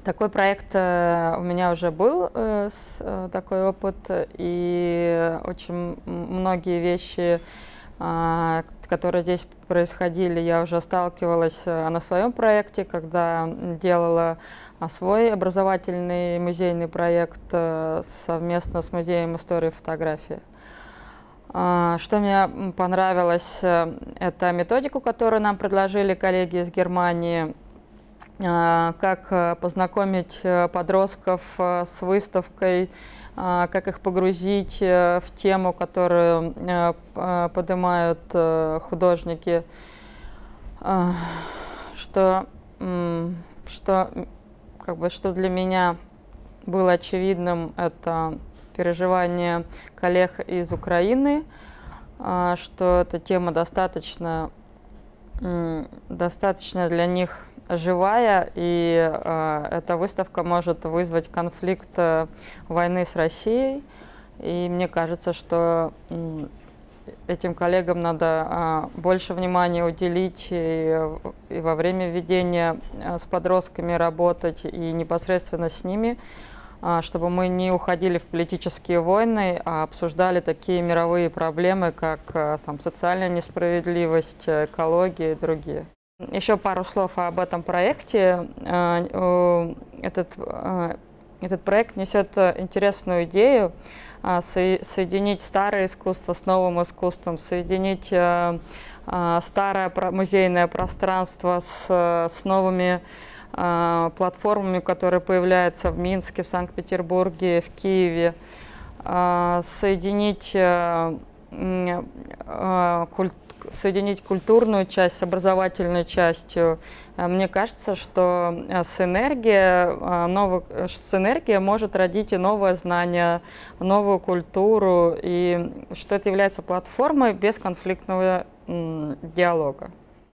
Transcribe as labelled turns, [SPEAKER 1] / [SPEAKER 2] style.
[SPEAKER 1] Такой проект э, у меня уже был, э, э, такой опыт, и очень многие вещи, а, которые здесь происходили, я уже сталкивалась на своем проекте, когда делала а, свой образовательный музейный проект совместно с Музеем истории фотографии. А, что мне понравилось, это методику, которую нам предложили коллеги из Германии – как э, познакомить э, подростков э, с выставкой, а, как их погрузить в тему, которую поднимают художники, а, что, что, как бы, что для меня было очевидным, это переживание коллег из Украины, что эта тема достаточно, достаточно для них живая, и э, эта выставка может вызвать конфликт э, войны с Россией. И мне кажется, что этим коллегам надо э, больше внимания уделить и, и во время ведения э, с подростками работать, и непосредственно с ними, э, чтобы мы не уходили в политические войны, а обсуждали такие мировые проблемы, как там, социальная несправедливость, экология и другие. Еще пару слов об этом проекте. Э, этот, э, этот проект несет интересную идею э, соединить старое искусство с новым искусством, соединить старое музейное пространство с, с новыми платформами, которые появляются в Минске, в Санкт-Петербурге, в Киеве, соединить культ, соединить культурную часть с образовательной частью. Э, мне кажется, что э, синергия, новая, синергия может родить и новое знание, новую культуру, и что это является платформой бесконфликтного диалога.